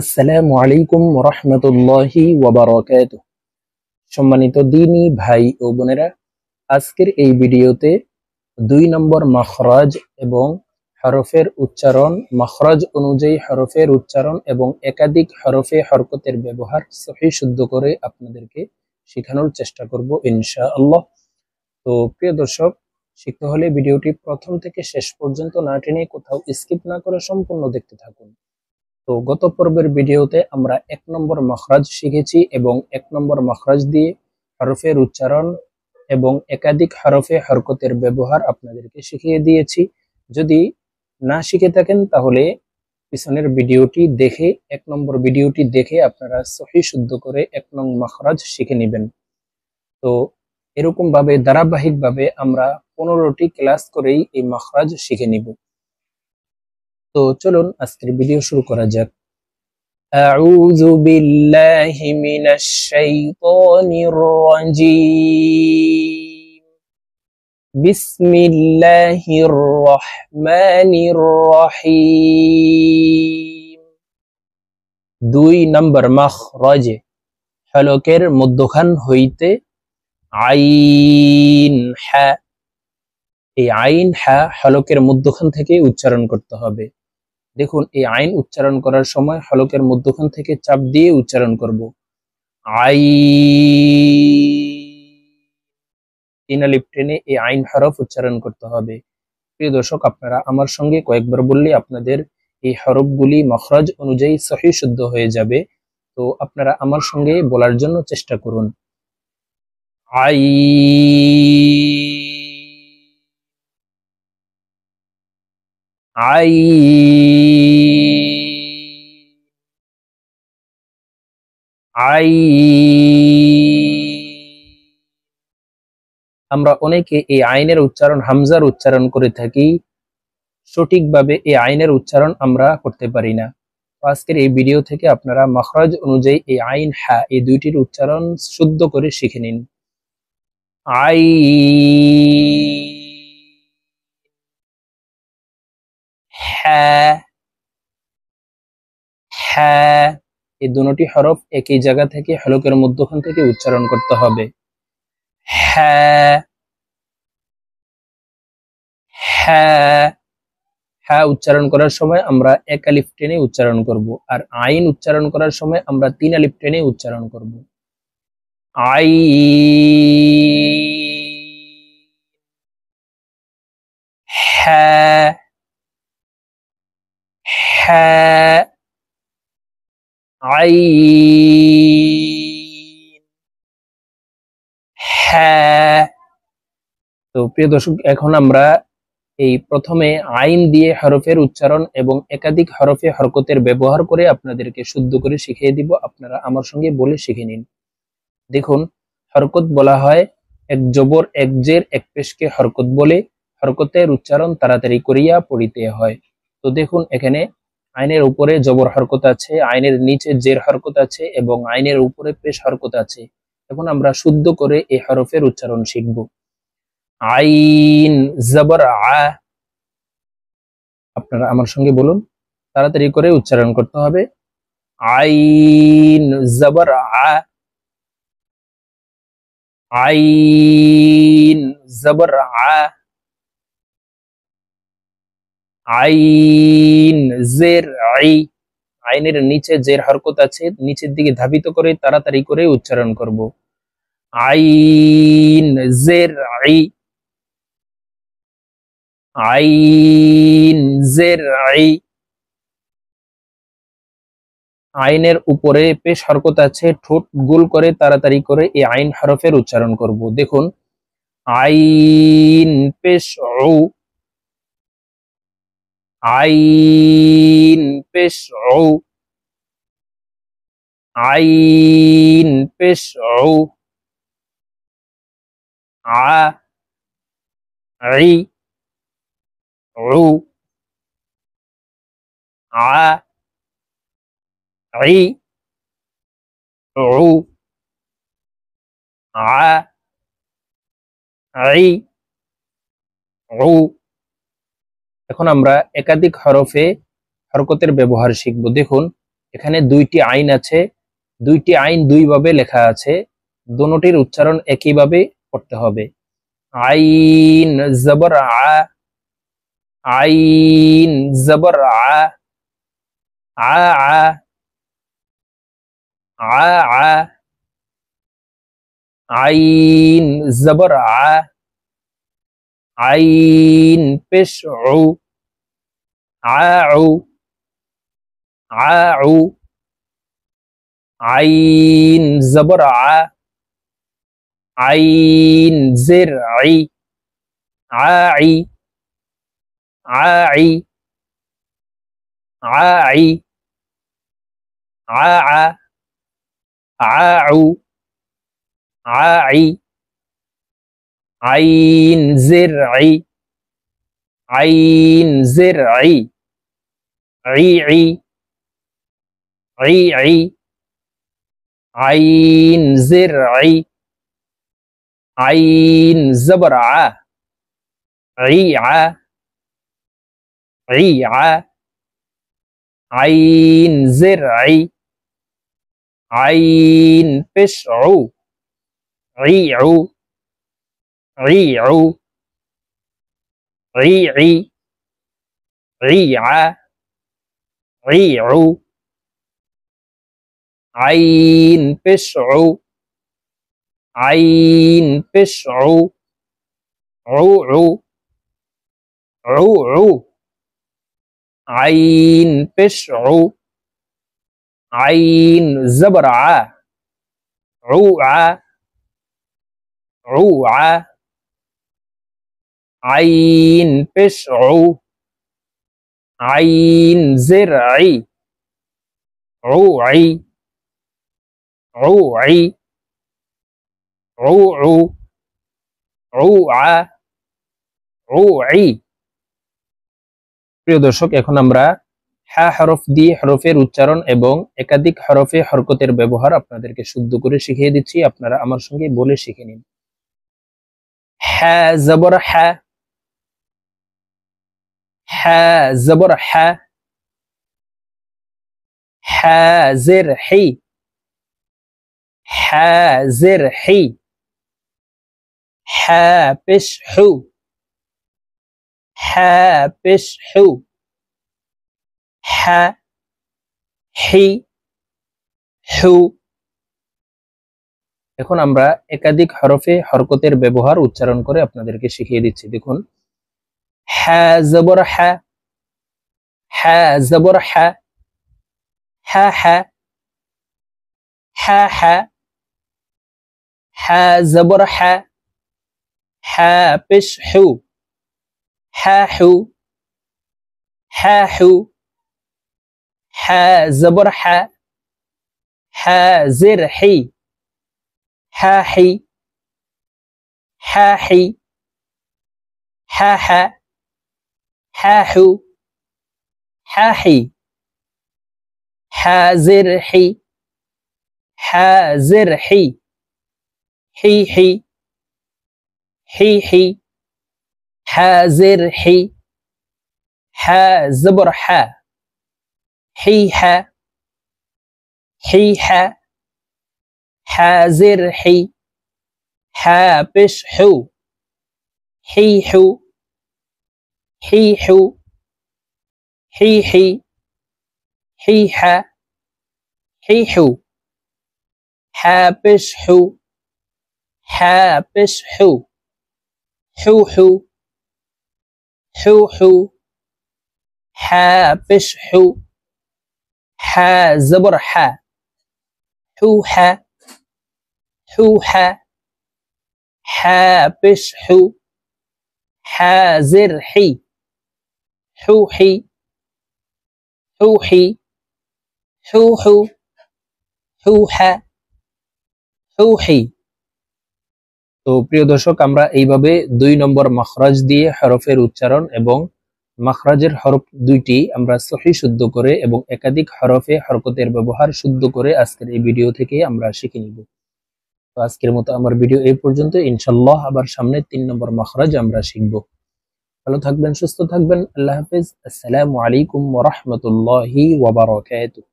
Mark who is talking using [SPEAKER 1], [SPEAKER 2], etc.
[SPEAKER 1] আসসালামু আলাইকুম রহমতুল্লাহি ওয়াবারাকাত সম্মানিত দিনী ভাই ও বোনেরা, আজকের এই ভিডিওতে দুই নম্বর মখরাজ এবং হরফের উচ্চারণ, মখরাজ অনুযায়ী হরফের উচ্চারণ এবং একাধিক হরফে হরকতের ব্যবহার সহি শুদ্ধ করে আপনাদেরকে শেখানোর চেষ্টা করব ইনশা আল্লাহ তো প্রিয় দর্শক, শিখতে হলে ভিডিওটি প্রথম থেকে শেষ পর্যন্ত না টেনে কোথাও স্কিপ না করে সম্পূর্ণ দেখতে থাকুন। তো গত পর্বের ভিডিওতে আমরা এক নম্বর মখরাজ শিখেছি এবং এক নম্বর মখরাজ দিয়ে হরফের উচ্চারণ এবং একাধিক হরফে হরকতের ব্যবহার আপনাদেরকে শিখিয়ে দিয়েছি। যদি না শিখে থাকেন তাহলে পিছনের ভিডিওটি দেখে, এক নম্বর ভিডিওটি দেখে আপনারা সহি শুদ্ধ করে এক নং মখরাজ শিখে নেবেন। তো এরকমভাবে ধারাবাহিকভাবে আমরা পনেরোটি ক্লাস করেই এই মখরাজ শিখে নিব। তো চলুন আজকের ভিডিও শুরু করা যাক أعوذ بالله من الشيطان الرجيم بسم الله الرحمن الرحيم দুই নম্বর মখরজ হলকের মধ্যখান হইতে আইন হ্যা এই আইন হ্যা হলকের মধ্যখান থেকে উচ্চারণ করতে হবে দেখুন, এই আইন উচ্চারণ করার সময় হলকের মধ্যখান থেকে চাপ দিয়ে উচ্চারণ করব। আই তিন আলিপ টেনে এই আইন হরফ উচ্চারণ করতে হবে। প্রিয় দর্শক, আপনারা আমার সঙ্গে কয়েকবার বললে আপনাদের এই হরফগুলি মখরাজ অনুযায়ী সহি শুদ্ধ হয়ে যাবে। তো আপনারা আমার সঙ্গে বলার জন্য চেষ্টা করুন। আই আই। আই। আমরা অনেকে এই আইনের উচ্চারণ, হামজার উচ্চারণ করে থাকি। সঠিকভাবে এই আইনের উচ্চারণ আমরা করতে পারি না। আজকের এই ভিডিও থেকে আপনারা মখরাজ অনুযায়ী এই আইন হ্যাঁ এই দুইটির উচ্চারণ শুদ্ধ করে শিখে নিন। আই। হ্যাঁ হ্যাঁ এই দুটি হরফ একই জায়গা থেকে হলকের মধ্যখান থেকে উচ্চারণ করতে হবে। হ্যাঁ হ্যাঁ হ্যাঁ উচ্চারণ করার সময় আমরা এক আলিফ টেনে উচ্চারণ করব আর আইন উচ্চারণ করার সময় আমরা তিন আলিফ টেনে উচ্চারণ করব। আই হ্যাঁ হ্যাঁ আই হ্যাঁ তো প্রিয় দর্শক, এখন আমরা এই প্রথমে আইন দিয়ে হরফের উচ্চারণ এবং একাধিক হরফে হরকতের ব্যবহার করে আপনাদেরকে শুদ্ধ করে শিখিয়ে দিব। আপনারা আমার সঙ্গে বলে শিখে নিন। দেখুন, হরকত বলা হয় এক জবর, এক জের, এক পেশকে হরকত বলে। হরকতের উচ্চারণ তাড়াতাড়ি করিয়া পড়িতে হয়। তো দেখুন, এখানে আইনের উপরে জবর হরকত আছে, আইনের নিচে জের হরকত আছে এবং আইনের উপরে পেশ হরকত আছে। এখন আমরা শুদ্ধ করে এই হরফের উচ্চারণ শিখব। আইন জবর আ। আপনারা আমার সঙ্গে বলুন, তাড়াতাড়ি করে উচ্চারণ করতে হবে। আইন জবর আ। আইন জবর আ। আইন, জের, আই। আইনের নিচে জের হরকত আছে, নিচের দিকে ধাবিত করে তাড়াতাড়ি করে উচ্চারণ করব। আইন, জের, আই। আইন, জের, আই। আইনের উপরে পেশ হরকত আছে, ঠোঁট গোল করে তাড়াতাড়ি করে এই আইন হরফের উচ্চারণ করব। দেখুন, আইন পেশ ও আইন পেশ ও আইন পেশ ও আ আই ও আ আই ও আ আই ও এখন আমরা একাধিক হরফে হরকতের ব্যবহার শিখব। দেখুন, এখানে দুইটি আইন আছে। দুইটি আইন দুইভাবে লেখা আছে। দোনোটির উচ্চারণ একইভাবে করতে হবে। আইন জবর আ, আইন জবর আ আ আ আ আ, আইন জবর আ আইন পেশ উ আউ আউ আইন জবর আ আইন জের আই আই আই আই আ আউ আই আইন জের আই আইন জের আই আই আই আই আই আইন জের আই আইন জবর আ আই আ আই আ আইন জের আই আইন পেশ উ আই উ আই উ আই আই আই আ আই উ আইন পেশ উ আইন পেশ আইন জের আই উ আই উ আই উ আই প্রিয় দর্শক, এখন আমরা হা হরফ দিয়ে হরফের উচ্চারণ এবং একাধিক হরফে হরকতের ব্যবহার আপনাদেরকে শুদ্ধ করে শিখিয়ে দিচ্ছি। আপনারা আমার সঙ্গে বলে শিখে নিন। হ্যা, জবর হ্যা হ্যা, জবর হ্যা। হ্যা, জের হি। হ্যা, জের হি। হ্যা, পেশ হু। হ্যা, পেশ হু। হ্যা, হি, হু। এখন আমরা একাধিক হরফে হরকতের ব্যবহার উচ্চারণ করে আপনাদেরকে শিখিয়ে দিচ্ছি। দেখুন। হ্যা জবর হ্যা হ্যা জবর হ্যা হ্যা হ্যা হ্যা হ্যা হ্যা জবর হ্যা হ্যা পেশ হু হ্যা হু হ্যা হু হ্যা জবর হ্যা হ্যা জের হি হ্যা হি হ্যা হি হ্যা হ্যা হ্যা হু হ্যা হি হ্যা জের হি হ্যা জের হি হি হি হি হি হ্যা জের হি হ্যা জবর হ্যা হি হ্যা হি হ্যা হ্যা জের হি হ্যা পেশ হু হু হ্যা হু হি তো প্রিয় দর্শক, আমরা এইভাবে দুই নম্বর মখরাজ দিয়ে হরফের উচ্চারণ এবং মাখরাজের হরফ দুইটি আমরা সহি শুদ্ধ করে এবং একাধিক হরফে হরকতের ব্যবহার শুদ্ধ করে আজকের এই ভিডিও থেকে আমরা শিখে নিব। তো আজকের মতো আমার ভিডিও এই পর্যন্ত। ইনশাল্লাহ আবার সামনে তিন নম্বর মখরাজ আমরা শিখব। ভালো থাকবেন সুস্থ থাকবেন আল্লাহ হাফিজ আসসালামু আলাইকুম ওরহমতুল্লাহি ওবরাকাতুহ